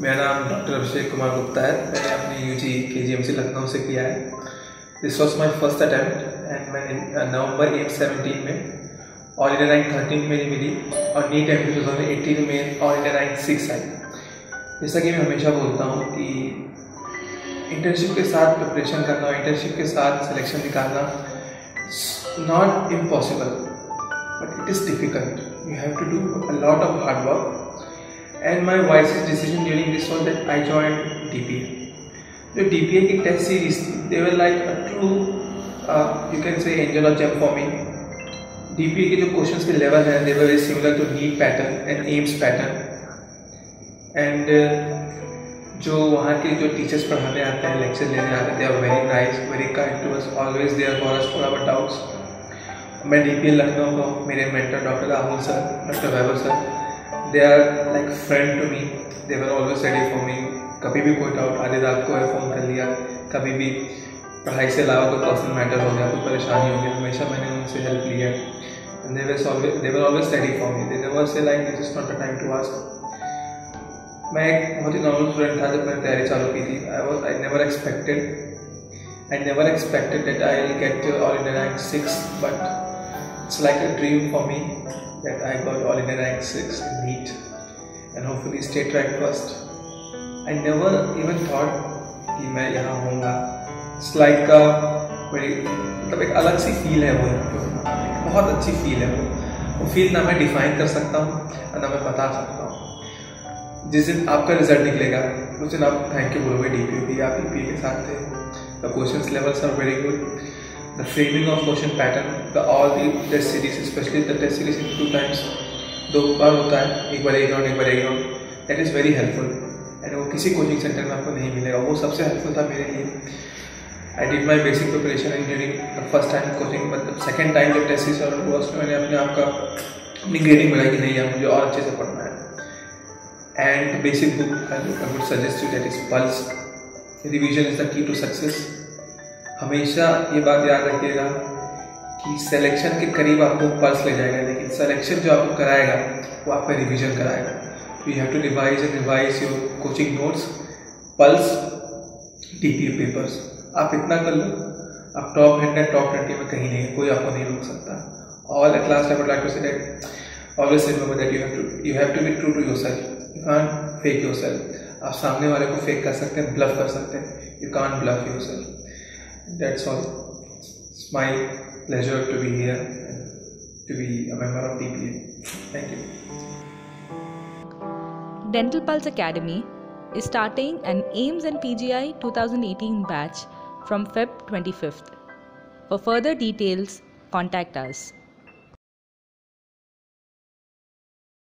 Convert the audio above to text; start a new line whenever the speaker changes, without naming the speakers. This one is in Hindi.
मेरा नाम डॉक्टर अभिषेक कुमार गुप्ता है। मैंने अपनी यू जी के जी एम सी लखनऊ से किया है। This was my first attempt and मैंने नवंबर एट सेवनटीन में ऑल इंडिया रैंक थर्टीन मेरी मिली और NEET M two thousand eighteen में ऑल इंडिया रैंक सिक्स आई। जैसा कि मैं हमेशा बोलता हूँ कि इंटर्नशिप के साथ प्रिपरेशन करना इंटर्नशिप के साथ सिलेक्शन निकालना not impossible but it is difficult you have to do a lot of hard work and my wisest decision during this was that I joined DPA. The DPA की टेस्ट सीरीज़ थी they were like a true you can say angel of gem for me DPA के जो क्वेश्चंस के लेवल हैं they were very similar to NEET pattern and AIIMS pattern and जो वहाँ के जो टीचर्स पढ़ाने आते हैं लेक्चर लेने आते they are very nice very kind to us always there for us for our doubts मैं डी पी एल लखनऊ को मेरे mentor doctor Rahul sir doctor Vaibhav sir they are like friend to me they were always ready for me कभी भी कोई डाउट आधी रात को है फ़ोन कर लिया। कभी भी पढ़ाई से अलावा कोई पर्सनल मैटर हो गया, कोई परेशानी हो गया, हमेशा मैंने उनसे हेल्प लिया। Always they were always ready for me they never say like this is not a time to ask मैं एक बहुत ही नॉर्मल स्टूडेंट था जब मैंने तैयारी चालू की थी। I was I never expected I never expected that I will get all in rank six but it's like a dream for me that I got all India rank 6 in NEET and hopefully state rank first. I never even thought कि मैं यहाँ होऊँगा। इट्स लाइक बड़ी मतलब एक अलग सी फील है वो बहुत अच्छी फील है वो। वो फील ना मैं डिफाइन कर सकता हूँ और ना मैं बता सकता हूँ। जिस दिन आपका रिज़ल्ट निकलेगा, उस दिन आप थैंक यू बोलोगे डी पी भी आप ई के साथ थे। The question levels are very good the framing of question pattern, the all the test series, especially the test series in two times, दो बार होता है एक बार एक राउंड एक बार एक round that is very helpful and वो किसी कोचिंग सेंटर में आपको नहीं मिलेगा। वो सबसे हेल्पफुल था मेरे लिए। I did my basic preparation in during first time coaching मतलब सेकेंड टाइम जब टेस्ट सीरीज़ और हुआ उसमें मैंने अपने आप अपनी ग्रेडिंग बनाई कि नहीं यार मुझे और अच्छे से पढ़ना है। And basic book I would suggest you that is pulse revision is the key to success हमेशा ये बात याद रखिएगा कि सिलेक्शन के करीब आपको पल्स ले जाएगा, लेकिन सिलेक्शन जो आपको कराएगा, वो आपका रिविजन कराएगा। तो you have to revise and revise your coaching notes pulse T P papers आप इतना कर लो, आप टॉप हंड्रेड टॉप ट्वेंटी में कहीं नहीं कोई आपको नहीं रोक सकता। All at last I like to say always remember that you have to you have to be true to yourself you can fake yourself आप सामने वाले को फेक कर सकते हैं ब्लफ कर सकते हैं। You can bluff yourself That's all. It's my pleasure to be here and to be a member of DPA. Thank you.
Dental Pulse Academy is starting an AIMS and PGI 2018 batch from Feb 25th. For further details, contact us.